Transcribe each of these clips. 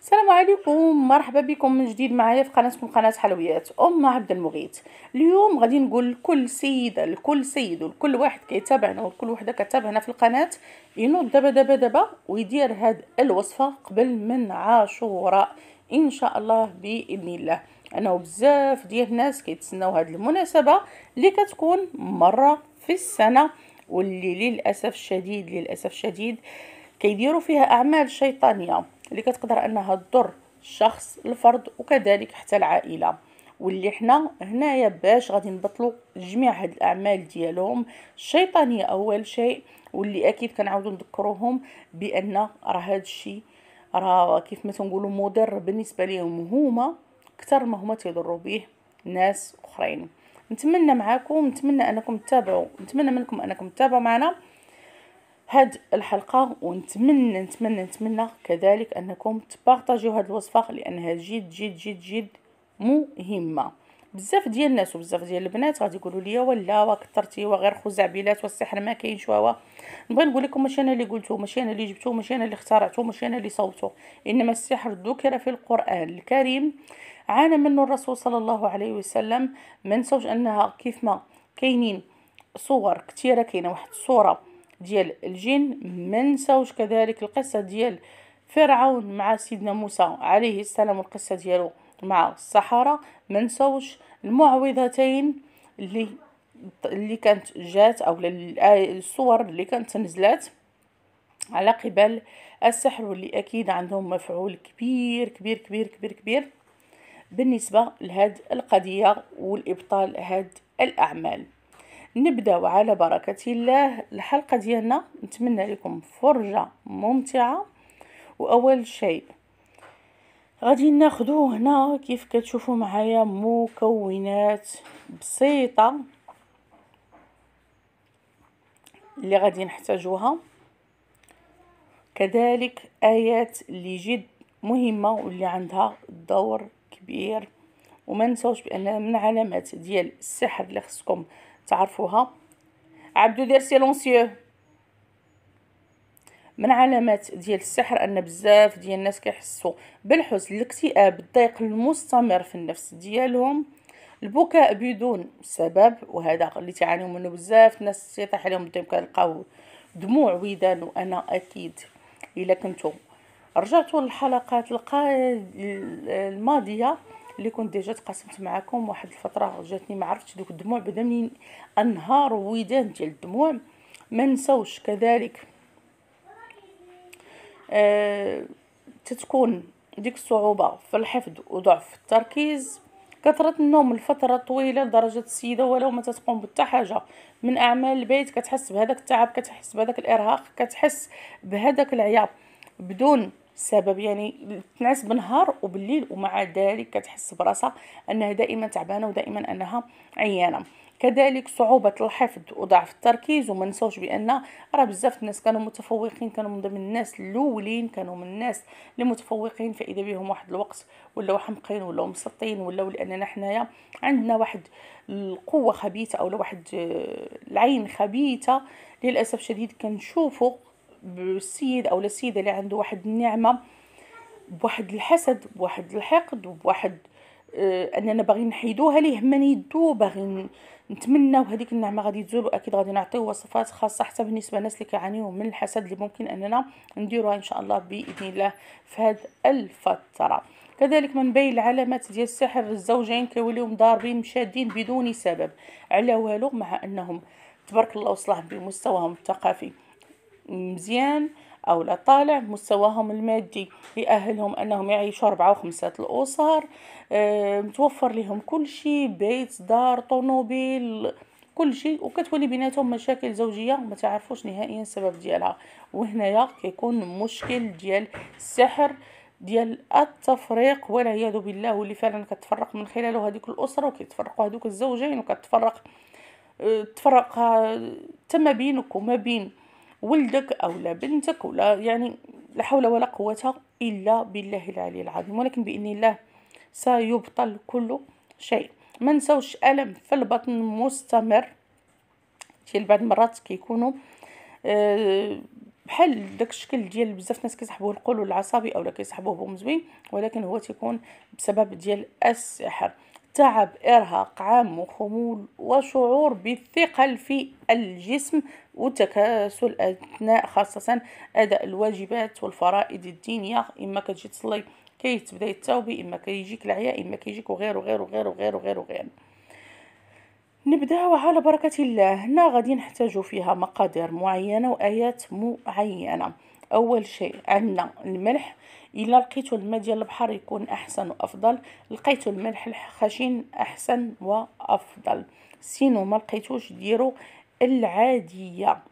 السلام عليكم مرحبا بكم من جديد معايا في قناتكم قناة حلويات أم عبد المغيث. اليوم غادي نقول لكل سيده لكل سيد ولكل واحد كيتابعنا ولكل وحدة كتابعنا في القناة ينوض دابا دابا دابا ويدير هاد الوصفة قبل من عاشوراء إن شاء الله بإذن الله. انه بزاف ديال الناس كيتسناو هاد المناسبة اللي كتكون مرة في السنة واللي للأسف الشديد للأسف الشديد كيديروا فيها أعمال شيطانية. اللي كتقدر أنها تضر الشخص الفرد وكذلك حتى العائلة. واللي حنا هنايا باش غادي نبطلوا جميع هاد الأعمال ديالهم الشيطانيه أول شيء واللي أكيد كنعاودوا نذكروهم بأن راه هاد الشيء راه كيف ما تنقولوا مضر بالنسبة لهم هما أكثر ما هما تيضروا به ناس أخرين. نتمنى معاكم نتمنى أنكم تتابعوا نتمنى منكم أنكم تتابعوا معنا. هاد الحلقة ونتمنى نتمنى نتمنى كذلك أنكم تبارطاجيو هاد الوصفة لانها جد جد جد جد مهمة. بزاف ديال الناس وبزاف ديال البنات غادي يقولوا لي ولا وكثرتي وغير خزعبلات والسحر ما كاين شواوا نبغي نقول لكم ماشي أنا اللي قلتو ماشي أنا اللي جبتو ماشي أنا اللي اخترعتو ماشي أنا اللي صوتو. إنما السحر ذكر في القرآن الكريم عانى منه الرسول صلى الله عليه وسلم. ما نسوش أنها كيف ما كاينين صور كثيره كاينة واحد الصورة ديال الجن ما نساوش كذلك القصة ديال فرعون مع سيدنا موسى عليه السلام والقصة ديالو مع الصحراء ما نساوش المعوذتين اللي اللي كانت جات أو الصور اللي كانت نزلات على قبل السحر واللي أكيد عندهم مفعول كبير كبير كبير كبير كبير بالنسبة لهاد القضية والإبطال هاد الأعمال. نبداو على بركة الله. الحلقة ديالنا نتمنى لكم فرجة ممتعة. وأول شيء غادي ناخذو هنا. كيف كتشوفوا معايا مكونات بسيطة اللي غادي نحتاجوها. كذلك آيات اللي جد مهمة واللي عندها دور كبير. وما نساوش بأن من علامات ديال السحر اللي خصكم تعرفوها؟ عبدو دير silencieux. من علامات ديال السحر أن بزاف ديال الناس كيحسوا بالحزن الاكتئاب الضيق المستمر في النفس ديالهم البكاء بدون سبب وهذا اللي تعانيو منه بزاف الناس تيطيح عليهم الدم كنلقاو دموع ودان وأنا أكيد إلا كنتو. رجعتوا للحلقات الماضية. اللي كنت ديجا تقاسمت معكم واحد الفترة جاتني ما عرفتش دوك الدموع بدا منين أنهار وودان ديال الدموع. ما نساوش كذلك. آه تتكون ديك الصعوبة في الحفظ وضعف التركيز. كثرة النوم لفترة طويلة لدرجة السيدة ولو ما تتقوم بتا حاجة. من أعمال البيت كتحس بهذاك التعب كتحس بهذاك الإرهاق كتحس بهذاك العيا بدون سبب. يعني تنعس بالنهار وبالليل ومع ذلك كتحس براسها أنها دائما تعبانة ودائما أنها عيانة. كذلك صعوبة الحفظ وضعف التركيز وما نساوش بأن راه بزاف الناس كانوا متفوقين كانوا من ضمن الناس الأولين كانوا من الناس اللي متفوقين فإذا بهم واحد الوقت ولاو حمقين ولاو مسطين ولاو لأننا حنايا عندنا واحد القوة خبيثة أو واحد العين خبيثة. للأسف الشديد كنشوفوا بالسيد أو السيده اللي عنده واحد النعمة بواحد الحسد بواحد الحقد وبواحد آه أننا باغيين نحيدوها ليه؟ ما يدو باغيين نتمناو هذيك النعمة غادي تزول وأكيد غادي نعطيو وصفات خاصة حتى بالنسبة للناس اللي كيعانيو من الحسد اللي ممكن أننا نديروها إن شاء الله بإذن الله في هذه الفترة. كذلك من بين العلامات ديال السحر الزوجين كيوليو مضاربين مشادين بدون سبب على والو مع أنهم تبارك الله وصلح بمستواهم الثقافي. مزيان أو لا طالع مستواهم المادي يأهلهم أنهم يعيشوا أربعة وخمسة الأسر أه متوفر لهم كل شيء بيت دار طوموبيل كل شيء وكتولي بيناتهم مشاكل زوجية ما تعرفوش نهائيا السبب ديالها. وهنايا كيكون مشكل ديال السحر ديال التفريق والعياذ بالله واللي فعلا كتفرق من خلاله هذيك الأسرة وكيتفرقوا هذوك الزوجين وكتفرق أه تفرق تما بينك وما بين ولدك أو لا بنتك ولا يعني لا حول ولا قوة إلا بالله العلي العظيم. ولكن بإذن الله سيبطل كل شيء. ما نساوش ألم في البطن مستمر. ديال بعض المرات كيكونوا آه، بحال داك الشكل ديال بزاف ناس كيسحبوه القولون العصبي اولا كيسحبوه بومزوين ولكن هو تيكون بسبب ديال السحر. تعب إرهاق عام خمول وشعور بالثقل في الجسم وتكاسل أثناء خاصة أداء الواجبات والفرائض الدينية. إما كتجي تصلي كيتبدا يتوبي إما كيجيك العياء إما كيجيك وغير وغير وغير وغير وغير وغير. نبداو على بركة الله. هنا غادي نحتاجو فيها مقادير معينة وآيات معينة. أول شيء عندنا الملح. إلا لقيتو الماء ديال البحر يكون أحسن وأفضل. لقيتو الملح الخشن أحسن وأفضل. سينو ما لقيتوش ديروا العادية.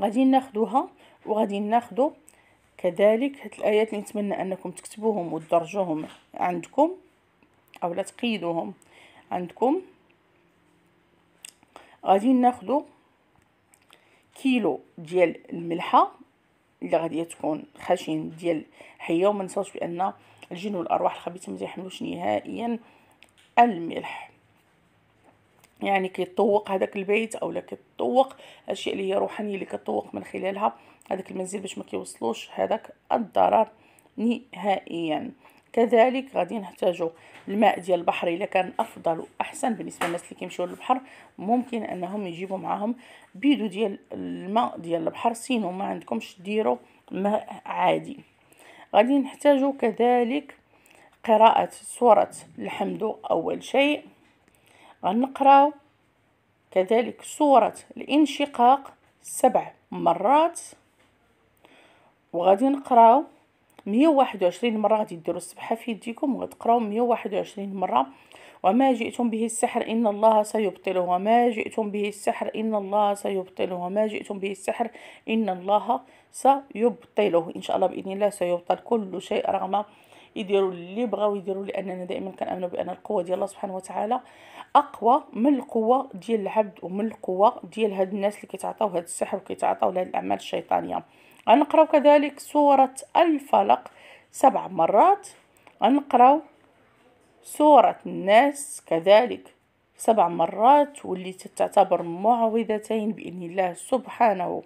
غادي ناخذوها وغادي ناخذو كذلك هاد الآيات اللي نتمنى أنكم تكتبوهم وتدرجوهم عندكم أو لا تقيدوهم عندكم. غادي ناخذو كيلو ديال الملحة. اللي غادي تكون خشن ديال حية وما نساوش بأن الجن والأرواح الخبيثة ما يحملوش نهائيا الملح. يعني كيطوق هذاك البيت اولا كيطوق الاشياء اللي هي روحانية اللي كتطوق من خلالها. هذاك المنزل باش ما كيوصلوش هذاك الضرر نهائيا. كذلك غادي نحتاجو الماء ديال البحر إلا كان أفضل وأحسن بالنسبة للناس اللي كيمشيو للبحر. ممكن أنهم يجيبوا معاهم بيدو ديال الماء ديال البحر. سينو ما عندكمش ديروا ماء عادي. غادي نحتاجو كذلك قراءة سورة الحمد أول شيء. غنقراو كذلك سورة الانشقاق سبع مرات. وغادي نقراو مية واحد وعشرين مرة غادي ديروا السبحة في يديكم وغتقراو مية واحد وعشرين مرة. وما جئتم به السحر إن الله سيبطله. وما جئتم به السحر إن الله سيبطله. وما جئتم به السحر إن الله سيبطله. إن شاء الله بإذن الله سيبطل كل شيء رغم يديروا اللي بغاو يديروا لأننا دائما كنامنوا بأن القوة ديال الله سبحانه وتعالى أقوى من القوة ديال العبد ومن القوة ديال هاد الناس اللي كيتعطاو هاد السحر وكيتعطاو لهاد الأعمال الشيطانية. غنقراو كذلك سورة الفلق سبع مرات. غنقراو سورة الناس كذلك سبع مرات واللي تعتبر معوذتين بإذن الله سبحانه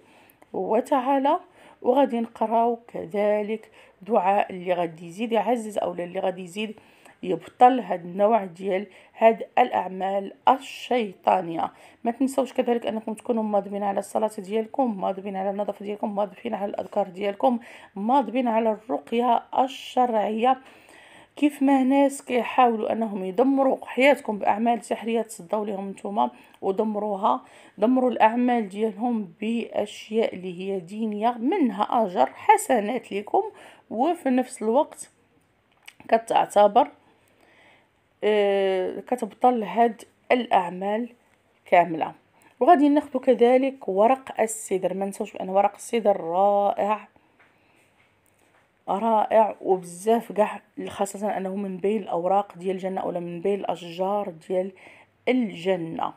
وتعالى. وغادي نقراو كذلك دعاء اللي غادي يزيد يعزز أو اللي غادي يزيد. يبطل هاد النوع ديال هاد الأعمال الشيطانية. ما تنسوش كذلك أنكم تكونوا مواظبين على الصلاة ديالكم مواظبين على النظافة ديالكم مواظبين على الأذكار ديالكم مواظبين على الرقية الشرعية. كيف ما ناس كيحاولوا أنهم يدمروا حياتكم بأعمال سحرية تصدوا لهم نتوما ودمروها دمروا الأعمال ديالهم بأشياء اللي هي دينية منها أجر حسنات لكم وفي نفس الوقت كتعتبر كتبطل هاد الأعمال كاملة. وغادي ناخذ كذلك ورق السدر. ما نسوش بان ورق السدر رائع. رائع وبزاف كاع خاصة أنه من بين الأوراق ديال الجنة أولا من بين الأشجار ديال الجنة.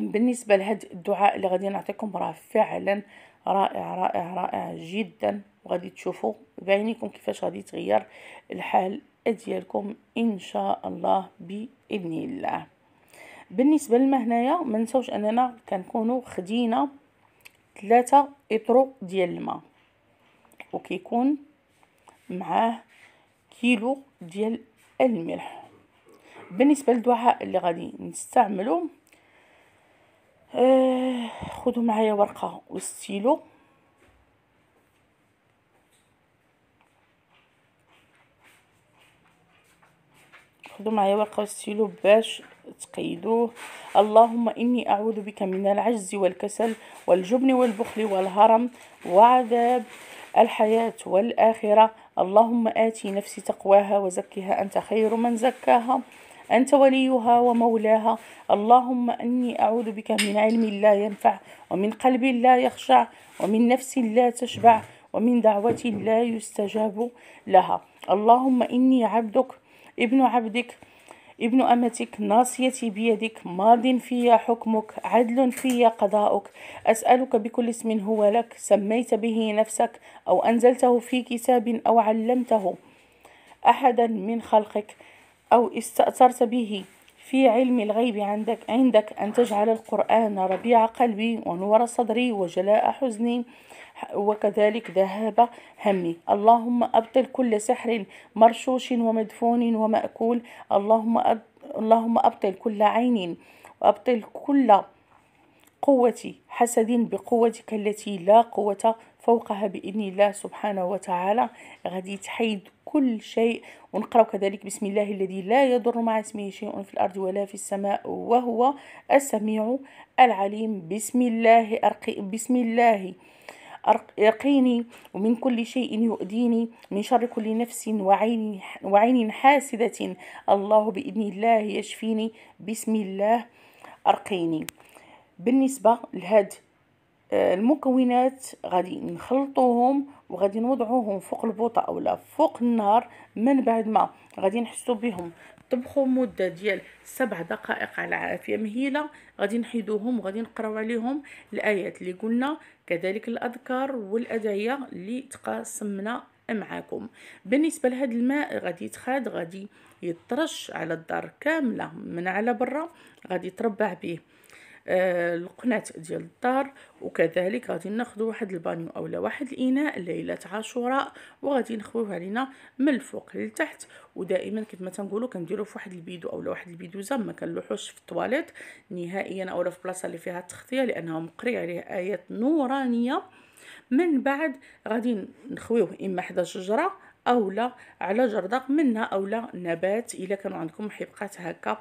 بالنسبة لهاد الدعاء اللي غادي نعطيكم راه فعلا رائع رائع رائع جدا. وغادي تشوفوا بعينيكم كيفاش غادي يتغير الحال. ديالكم إن شاء الله بإذن الله. بالنسبة للماء هنايا ما نساوش أننا كنكونوا خدينا ثلاثة إطرو ديال الماء وكيكون معاه كيلو ديال الملح. بالنسبة للدعاء اللي غادي نستعملو آه خذوا معايا ورقة وستيلو. خذوا معايا ورقه وستيلو باش تقيدوه. اللهم إني أعوذ بك من العجز والكسل والجبن والبخل والهرم وعذاب الحياة والآخرة. اللهم آتي نفسي تقواها وزكها أنت خير من زكاها. أنت وليها ومولاها. اللهم أني أعوذ بك من علم لا ينفع ومن قلب لا يخشع ومن نفس لا تشبع ومن دعوة لا يستجاب لها. اللهم إني عبدك ابن عبدك ابن أمتك ناصيتي بيدك ماض في حكمك عدل في قضاؤك. أسألك بكل اسم هو لك سميت به نفسك أو أنزلته في كتاب أو علمته أحدا من خلقك أو استأثرت به في علم الغيب عندك عندك أن تجعل القرآن ربيع قلبي ونور صدري وجلاء حزني. وكذلك ذهاب همي. اللهم أبطل كل سحر مرشوش ومدفون ومأكول. اللهم أب... اللهم أبطل كل عين وأبطل كل قوة حسد بقوتك التي لا قوة فوقها بإذن الله سبحانه وتعالى. غادي تحيد كل شيء. ونقرأ كذلك بسم الله الذي لا يضر مع اسمه شيء في الأرض ولا في السماء وهو السميع العليم. بسم الله أرقي بسم الله. يقيني ومن كل شيء يؤذيني من شر كل نفس وعين, وعين حاسدة الله بإذن الله يشفيني بسم الله أرقيني. بالنسبة لهاد آه، المكونات غادي نخلطوهم وغادي نوضعوهم فوق البوطة اولا فوق النار من بعد ما غادي نحسو بهم. طبخوا مدة ديال سبع دقائق على عافية مهيلة غادي نحيدوهم وغادي نقراو عليهم الآيات اللي قلنا كذلك الأذكار والأدعية اللي تقاسمنا معاكم. بالنسبة لهذا الماء غادي يتخاد غادي يطرش على الدار كاملة من على برا غادي تربع به. القناة ديال الدار وكذلك غادي ناخذ واحد البانيو اولا واحد الإناء ليلة عاشوراء وغادي نخويوه علينا من الفوق للتحت. ودائما كيف ما تنقولوا كنديروا في واحد البيدو اولا واحد البيدوزة ما كنلوحوش في الطواليت نهائيا اولا في بلاصة اللي فيها التغطية لأنها مقري عليه آيات نورانية. من بعد غادي نخويوه إما حدا شجرة اولا على جردق منها اولا نبات إلا كانوا عندكم حبقات هكا.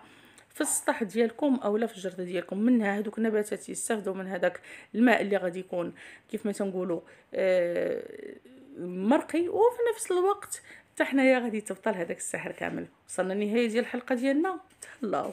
في السطح ديالكم اولا في الجرده ديالكم. منها هذوك النباتات يستافدوا من هذاك الماء اللي غادي يكون كيف ما تنقولوا آه مرقي. وفي نفس الوقت حتى حنايا غادي تبطل هذاك السحر كامل. وصلنا لنهاية ديال الحلقة ديالنا. تهلاو